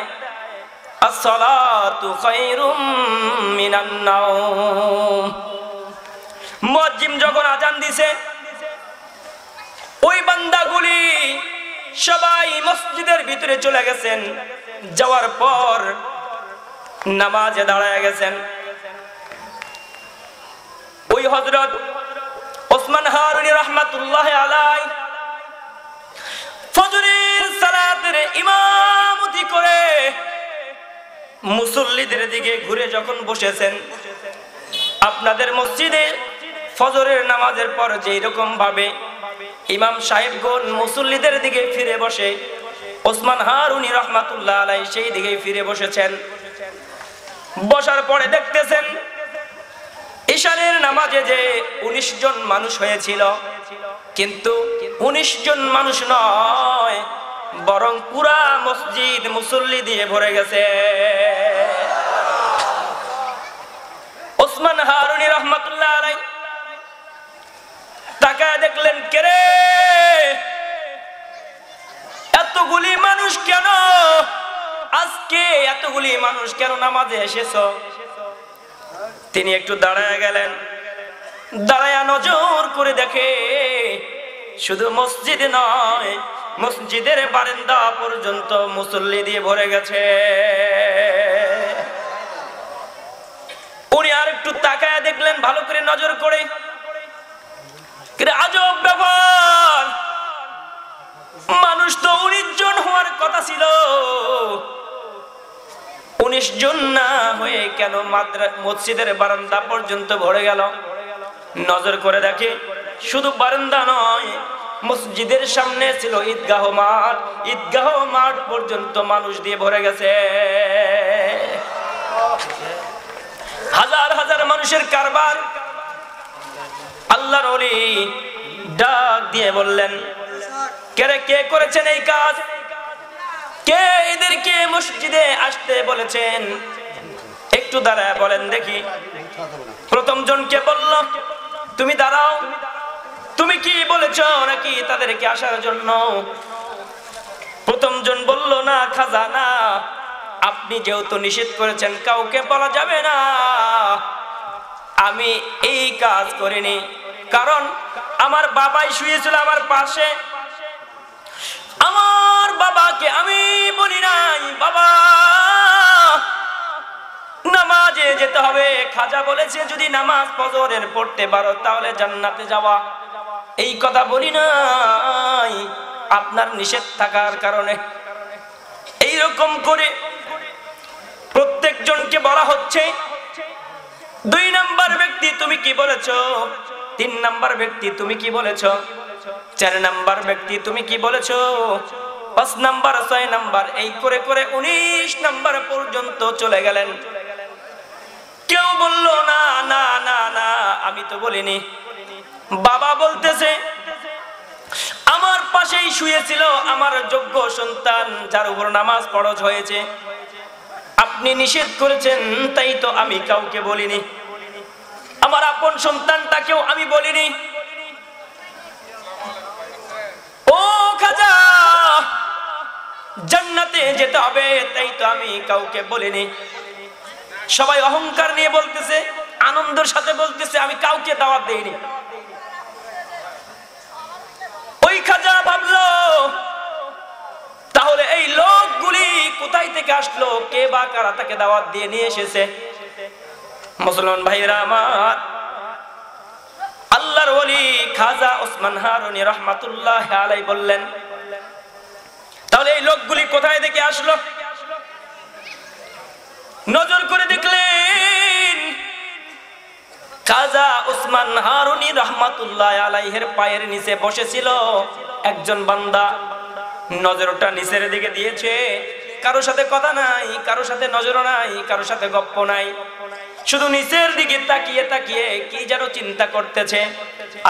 আসসালাতু খায়রুম মিনান নাওম। মুয়াজ্জিম যখন আজান দিছে, ওই বান্দাগুলি সবাই মসজিদের ভিতরে চলে গেছেন। যাওয়ার পর নামাজে দাঁড়ায় গেছেন। ওই হযরত ওসমান হারুনি রহমাতুল্লাহ আলাই ফজরের সালাতের ইমামতি করে মুসল্লিদের দিকে ঘুরে যখন বসেছেন, আপনাদের মসজিদে ফজরের নামাজের পর যেই ভাবে ইমাম সাহেবগণ মুসল্লিদের দিকে ফিরে বসে, ওসমান হারুনি রহমাতুল্লাহ আলাই সেই দিকে ফিরে বসেছেন। বসার পরে দেখতেছেন, ঈশানের নামাজে যে উনিশ জন মানুষ হয়েছিল, কিন্তু উনিশ জন মানুষ নয় বরং পুরা মসজিদ মুসল্লি দিয়ে ভরে গেছে। ওসমান হারুনি রহমতুল্লাহ আলাই তাকায় দেখলেন কেরে এতগুলি মানুষ কেন? আজকে এতগুলি মানুষ কেন নামাজে এসেছ? তিনি একটু দাঁড়ায় গেলেন। দাঁড়ায়া নজর করে দেখে শুধু মসজিদ নয় মসজিদের বারান্দা পর্যন্ত মুসল্লি দিয়ে ভরে গেছে। উনি আর একটু তাকায় দেখলেন, ভালো করে নজর করে। আজব ব্যাপার, মানুষ তো উনিশ জন হওয়ার কথা ছিল। উনিশ জন না হয়ে কেন মসজিদের বারান্দা পর্যন্ত ভরে গেল? নজর করে দেখে, শুধু বারান্দা নয় মসজিদের সামনে ছিল ঈদগাহ মাঠ। ঈদগাহ মাঠ পর্যন্ত মানুষ দিয়ে ভরে গেছে। হাজার হাজার মানুষের কারবার। আল্লাহর অলি ডাক দিয়ে বললেন, কে রে, কে করেছেন এই কাজ? কে এদেরকে মসজিদে আসতে বলেছেন? একটু দাঁড়ায় বলেন দেখি। প্রথম জনকে বলল, তুমি দাঁড়াও। তুমি কি বলেছ নাকি তাদেরকে আসার জন্য? প্রথম জন বলল, না, খাজানা। আপনি যেহেতু নিষেধ করেছেন, কাউকে বলা যাবে না। আমি এই কাজ করিনি। কারণ আমার বাবাই শুয়েছিল আমার পাশে। আমার বাবাকে আমি বলি নাই, বাবা। নামাজে যেতে হবে। খাজা বলেছে, যদি নামাজ ফজরের পড়তে পারো, তাহলে জান্নাতে যাওয়া। এই কথা বলি নাই। আপনার নিষেধ থাকার কারণে। এই রকম করে প্রত্যেক জনকে বলা হচ্ছে, দুই নাম্বার ব্যক্তি তুমি কি বলেছ? তিন নাম্বার ব্যক্তি তুমি কি বলেছ? চার নাম্বার ব্যক্তি তুমি কি বলেছ? পাঁচ নাম্বার, ছয় নাম্বার, এই করে করে উনিশ নাম্বার পর্যন্ত চলে গেলেন। কেউ বলল, না না না না, আমি তো বলিনি। বাবা বলতেছে, আমার পাশেই শুয়েছিল আমার যোগ্য সন্তান, যার উপর নামাজ পড়জ হয়েছে। আপনি নিষেধ করেছেন, তাই তো আমি কাউকে বলিনি। আমার আপন সন্তানটাকেও আমি বলিনি। ও খাজা, জান্নাতে যেতে হবে, তাই তো আমি কাউকে বলিনি। সবাই অহংকার নিয়ে বলতেছে, আনন্দের সাথে বলতেছে, আমি কাউকে দাওয়াত দেইনি ওই খাজা ভাবলো তাহলে এই লোকগুলি কোথায় থেকে আসলো? কে বা কারা তাকে দাওয়াত দিয়ে নিয়ে এসেছে? মুসলমান ভাইরা আমার। আল্লাহর ওলি খাজা ওসমান হারুনি রহমাতুল্লাহ আলাই বললেন, তাহলে এই লোকগুলি কোথায় থেকে আসলো? নজর করে দেখলেন, খাজা ওসমান হারুনি রহমাতুল্লাহ আলাইহের পায়ের নিচে বসেছিল। একজন বান্দা নজরটা নিচের দিকে দিয়েছে। কারও সাথে কথা নাই, কারও সাথে নজর নাই, কারও সাথে গপ্প নাই। শুধু নিচের দিকে তাকিয়ে তাকিয়ে কি যেন চিন্তা করতেছে।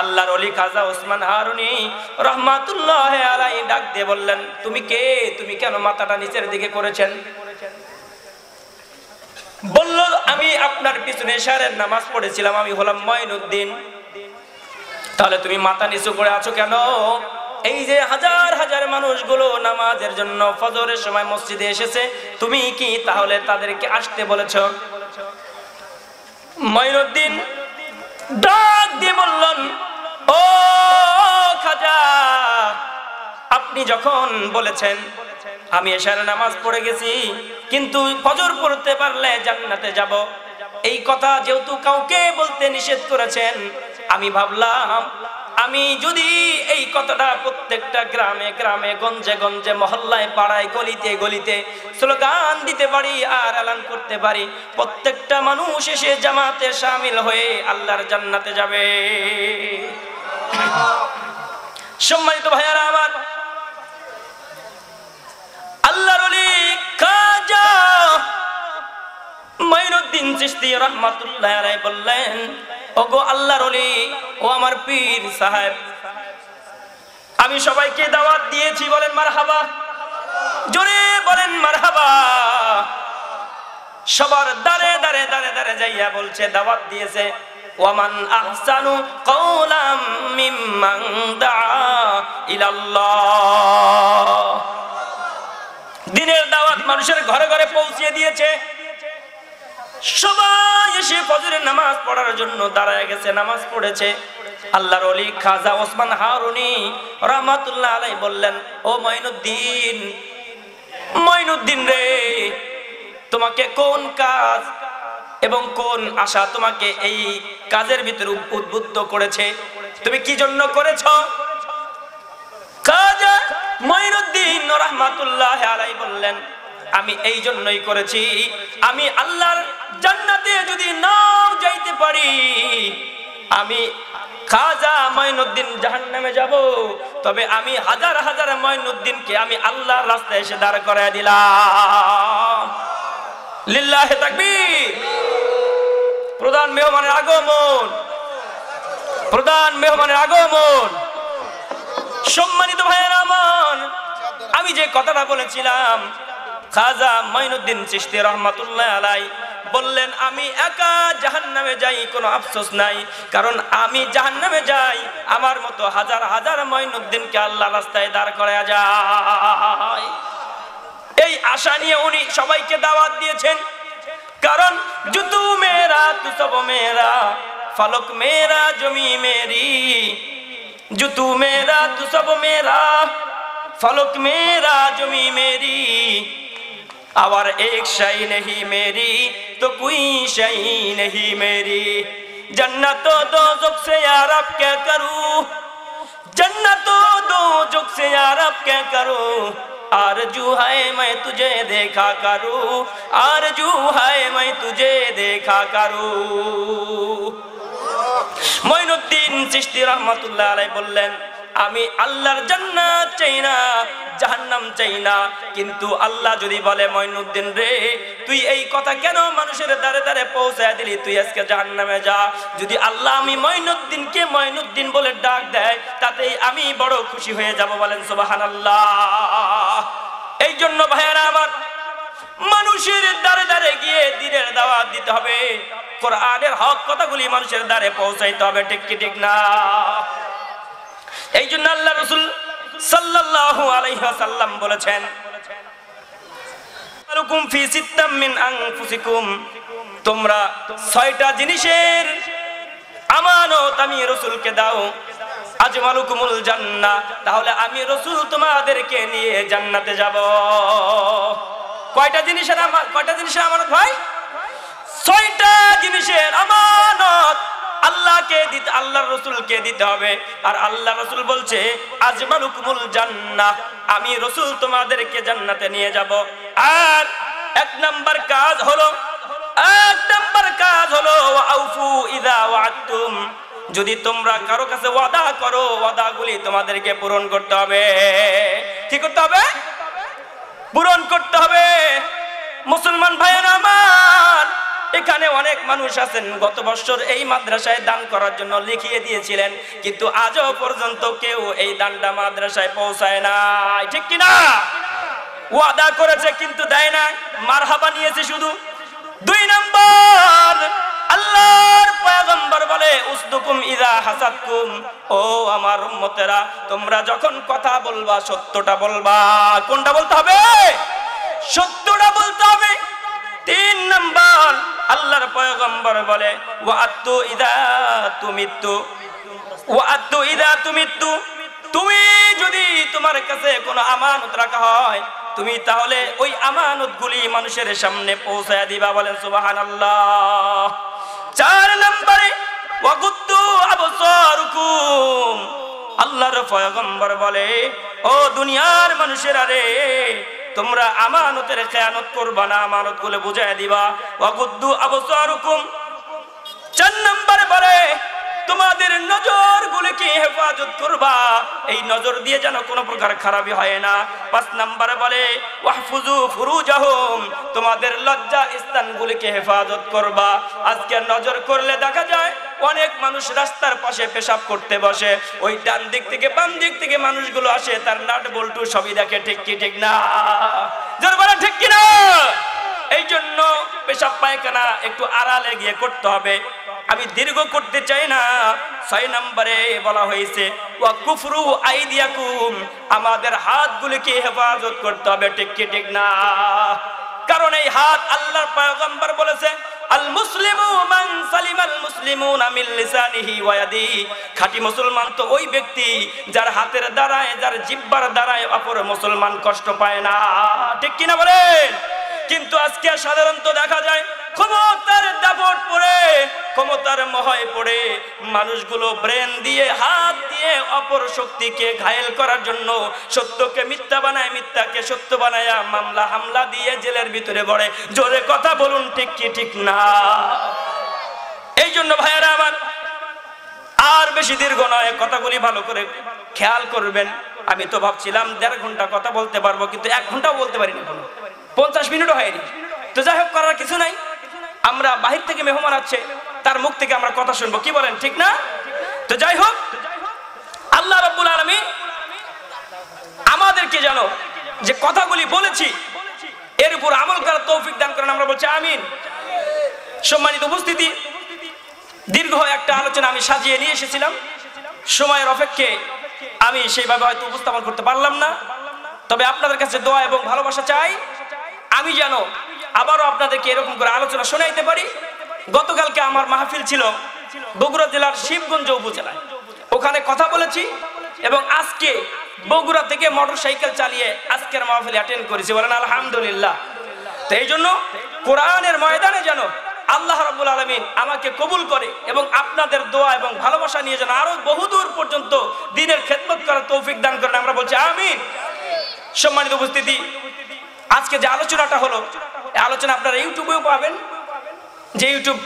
আল্লাহর অলি খাজা ওসমান হারুনি রহমাতুল্লাহ আলাই ডাক দিয়ে বললেন, তুমি কে? তুমি কেন মাথাটা নিচের দিকে করেছেন? বলল, আমি আপনার পিছনে সারের নামাজ পড়েছিলাম, আমি হলাম ময়নুদ্দিন তাহলে তুমি মাথা নিচু করে আছো কেন? এই যে হাজার হাজার মানুষগুলো নামাজের জন্য ফজরের সময় মসজিদে এসেছে, তুমি কি তাহলে তাদেরকে আসতে বলেছ? মঈনুদ্দিন ডাক দিয়ে বললেন, ও খাজা, আপনি যখন বলেছেন, আমি এশার নামাজ পড়ে গেছি, কিন্তু ফজর পড়তে পারলে জান্নাতে যাব। এই কথা যেহেতু কাউকে বলতে নিষেধ করেছেন, আমি ভাবলাম আমি যদি এই কথাটা প্রত্যেকটা গ্রামে গ্রামে, গঞ্জে গঞ্জে, মহল্লায়, পাড়ায়, গলিতে গলিতে স্লোগান দিতে পারি আর এলান করতে পারি, প্রত্যেকটা মানুষ এসে জামাতে সামিল হয়ে আল্লাহর জান্নাতে যাবে। সম্মানিত ভাইয়ারা আমার, আল্লাহর খাজা মাইনুদ্দিন চিশতি রহমাতুল্লাহ আলাইহি বললেন ওগো আল্লাহর অলি ও আমার পীর সাহেব। আমি সবাইকে দাওয়াত দিয়েছি, বলেন মারহাবা। জোরে বলেন মারহাবা। সবার দাঁড়ে দাঁড়ে দাঁড়ে দাঁড়ে যাইয়া বলছে, দাওয়াত দিয়েছে, ওয়ামান আহসানু কওলাম মিম্মান দিনের দাওয়াত মানুষের ঘরে ঘরে পৌঁছে দিয়েছে। সবাই এসে ফজরের নামাজ পড়ার জন্য দাঁড়ায় গেছে, নামাজ পড়েছে। আল্লাহর অলি খাজা ওসমান হারুনি রহমাতুল্লাহ আলাই বললেন, ও মঈনুদ্দিন মঈনুদ্দিন রে, তোমাকে কোন কাজ এবং কোন আশা তোমাকে এই কাজের ভিতরে উদ্বুদ্ধ করেছে? তুমি কি জন্য করেছ? খাজা মঈনুদ্দিন রহমাতুল্লাহ আলাই বললেন আমি এই জন্যই করেছি। আমি আল্লাহর জান্নাতে যদি নাও যাইতে পারি, আমি খাজা যাব। তবে আমি হাজার হাজার আমি আল্লাহর রাস্তায় এসে দিলাম। প্রধান মেহমানের আগমন। প্রধান মেহমানের আগমন। সম্মানিত ভাইয়ের আমার, আমি যে কথাটা বলেছিলাম খাজা মাইনুদ্দিন চিস্তি রহমাতুল্লাহ আলাই বললেন, আমি একা জাহান নামে যাই কোনো আফসোস নাই, কারণ আমি জাহান নামে যাই, আমার মতো হাজার হাজার মঈনুদ্দিনকে আল্লাহ রাস্তায় দাঁড় করা যায়। এই আশা নিয়ে উনি সবাইকে দাওয়াত দিয়েছেন, কারণ জুতু মেয়েরা, তুসব মেরা ফলক মেয়েরা, জমি মেরি, জুতু মেরা তু সব মেয়েরা, ফলক মেয়েরা, জমি মেরি। और एक शई नहीं मेरी तो कोई शई नहीं मेरी जन्नत दो जुग से यार अब क्या करूं जन्नत दो जुग से यार अब क्या करूं आरजू है मैं तुझे देखा करूं आरजू है मैं तुझे देखा करूं মঈনুদ্দিন চিশতি রহমাতুল্লাহ আলাই বললেন আমি আল্লাহর জান্নাত চাই না, জাহান্নাম চাই না। কিন্তু আল্লাহ যদি বলে, মঈনুদ্দিন রে, তুই এই কথা কেন মানুষের দ্বারে দ্বারে পৌঁছায় দিলি? তুই আজকে জাহান্নামে যা। যদি আল্লাহ আমি মঈনুদ্দিনকে মঈনুদ্দিন বলে ডাক দেয়, তাতেই আমি বড় খুশি হয়ে যাব বলেন সুবহানাল্লাহ। এই জন্য ভাইয়ারা আমার, মানুষের দ্বারে দ্বারে গিয়ে দিনের দাওয়াত দিতে হবে। কোরআনের হক কথাগুলি মানুষের দ্বারে পৌঁছাইতে হবে, ঠিক কি ঠিক না? এই জন্য আল্লাহ রসুল সাল্লাল্লাহু বলেছেন তোমরা ছয়টা জিনিসের আমানত আমি রসুলকে দাও। তাহলে আমি রসুল তোমাদেরকে নিয়ে জান্নাতে যাব। কয়টা জিনিসের কয়টা জিনিসের ভাই? ছয়টা জিনিসের আমানত আল্লাহকে দিতে, আল্লাহর রসুলকে দিতে হবে। আর আল্লাহ রসুল বলছে, আজমালুকুমুল জান্নাহ, আমি রসুল তোমাদেরকে জান্নাতে নিয়ে যাব। আর এক নাম্বার কাজ হলো, এক নাম্বার কাজ হলো আউফু ইদা ওয়াতুম যদি তোমরা কারও কাছে ওয়াদা করো, ওয়াদাগুলি তোমাদেরকে পূরণ করতে হবে। কি করতে হবে? পূরণ করতে হবে। মুসলমান ভাইয়ের আমার এখানে অনেক মানুষ আছেন। গত বছর এই মাদ্রাসায় দান করার জন্য লিখিয়ে দিয়েছিলেন, কিন্তু আজও পর্যন্ত কেউ এই দানটা মাদ্রাসায় পৌঁছায় নাই। ঠিক কিনা? ওয়াদা করেছে, কিন্তু দেয় না। মারহাবা নিয়েছে শুধু। দুই নম্বর, আল্লাহর পয়গম্বর বলে, উসদুকুম ইদা হাসাদকুম। ও আমার উম্মতেরা, তোমরা যখন কথা বলবা, সত্যটা বলবা। কোনটা বলতে হবে? সত্যটা বলতে হবে। তিন নম্বর আল্লাহর পয়গম্বর বলে ইদা তুমি যদি তোমার কাছে কোনো আমানত রাখা হয়, তুমি তাহলে ওই আমানতগুলি মানুষের সামনে পৌঁছায় দিবা বলেন, সুবহানাল্লাহ। চার নম্বরে ওয়াকুদ্দু আবসারুকুম। আল্লাহর পয়গম্বর বলে, ও দুনিয়ার মানুষেরা রে তোমরা আমানতের খেয়ানত করবা না আমানত বলে বুঝাই দিবা। অগুদ্দু আবসারুকুম। চার নম্বরে বলে তোমাদের নজর গুলিকে হেফাজত করবা? এই নজর দিয়ে যেন কোনো প্রকার খারাপই হয় না। পাঁচ নম্বরে বলে ওয়াহফুজু ফুরুজাহুম তোমাদের লজ্জা স্থানগুলিকে হেফাজত করবা। আজকে নজর করলে দেখা যায়, অনেক মানুষ রাস্তার পাশে পেশাব করতে বসে। ওই ডান দিক থেকে বাম দিক থেকে মানুষগুলো আসে, তার নাট বল্টু সবই দেখে, ঠিক কি, ঠিক না? জোর বলে ঠিক কি না? এই জন্য পেশাব পায়খানা একটু আড়ালে গিয়ে করতে হবে। আমি দীর্ঘ করতে চাই না। ছয় নম্বরে বলা হয়েছে, ওয়া কুফরু আইদিয়াকুম আমাদের হাতগুলিকে হেফাজত করতে হবে। ঠিক কি, ঠিক না? কারণ এই হাত আল্লাহর পয়গম্বর বলেছে খাঁটি মুসলমান তো ওই ব্যক্তি যার হাতের দ্বারায়, যার দ্বারায় অপর মুসলমান কষ্ট পায় না বলেন? কিন্তু আজকে সাধারণত দেখা যায় ক্ষমতার দাপট পড়ে, ক্ষমতার মহায় পড়ে, মানুষগুলো ব্রেন দিয়ে, হাত দিয়ে অপর শক্তিকে ঘায়েল করার জন্য সত্যকে মিথ্যা বানায়, মিথ্যাকে সত্য বানায় মামলা হামলা দিয়ে জেলের ভিতরে পড়ে জোরে কথা বলুন, ঠিক কি ঠিক না? এই জন্য ভাইয়ারা আমার, আর বেশি দীর্ঘ নয়, কথাগুলি ভালো করে খেয়াল করবেন। আমি তো ভাবছিলাম দেড় ঘণ্টা কথা বলতে পারব, কিন্তু এক ঘন্টাও বলতে পারিনি পঞ্চাশ মিনিটও হয়নি। তো যাই হোক, করার কিছু নাই। আমরা বাহির থেকে মেহমান আছে, তার মুখ থেকে আমরা কথা শুনব। কি বলেন, ঠিক না? তো যাই হোক, আল্লাহ রব্বুল আলমী আমাদেরকে জানো যে কথাগুলি বলেছি, এর উপর আমল করার তৌফিক দান করেন। আমরা বলছি আমিন। সম্মানিত উপস্থিতি, দীর্ঘ একটা আলোচনা আমি সাজিয়ে নিয়ে এসেছিলাম। সময়ের অপেক্ষে আমি সেইভাবে হয়তো উপস্থাপন করতে পারলাম না। তবে আপনাদের কাছে দোয়া এবং ভালোবাসা চাই। আমি যেন আবারও আপনাদেরকে এরকম করে আলোচনা শোনাইতে পারি। গতকালকে আমার মাহফিল ছিল বগুড়া জেলার শিবগঞ্জ উপজেলায়। ওখানে কথা বলেছি এবং আজকে বগুড়া থেকে মোটর সাইকেল চালিয়ে আজকের মাহফিল অ্যাটেন্ড করেছি বলেন আলহামদুলিল্লাহ। তো এই জন্য কোরআনের ময়দানে যেন আল্লাহ রাব্বুল আলমিন আমাকে কবুল করে এবং আপনাদের দোয়া এবং ভালোবাসা নিয়ে যেন আরও বহুদূর পর্যন্ত দিনের খেদমত করার তৌফিক দান করেন। আমরা বলছি আমিন। সম্মানিত উপস্থিতি, আজকে যে আলোচনাটা হলো আলোচনা আপনারা ইউটিউবেও পাবেন। যে ইউটিউব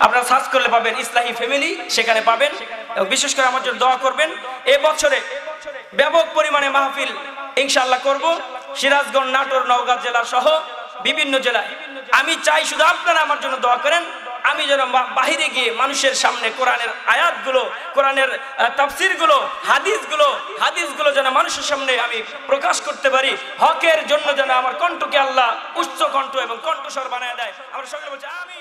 আপনারা সার্চ করলে পাবেন ইসলাহি ফ্যামিলি, সেখানে পাবেন। এবং বিশেষ করে আমার জন্য দোয়া করবেন। এ বছরে ব্যাপক পরিমাণে মাহফিল ইনশাল্লাহ করব। সিরাজগঞ্জ, নাটোর, নওগাঁ জেলা সহ বিভিন্ন জেলায়। আমি চাই শুধু আপনারা আমার জন্য দোয়া করেন। আমি যেন বাহিরে গিয়ে মানুষের সামনে কোরআনের আয়াতগুলো, কোরআনের তাফসিরগুলো, হাদিসগুলো হাদিসগুলো যেন মানুষের সামনে আমি প্রকাশ করতে পারি। হকের জন্য যেন আমার কণ্ঠকে আল্লাহ উচ্চ কণ্ঠ এবং কণ্ঠস্বর বানায় দেয়। আমরা সঙ্গে বলছি আমি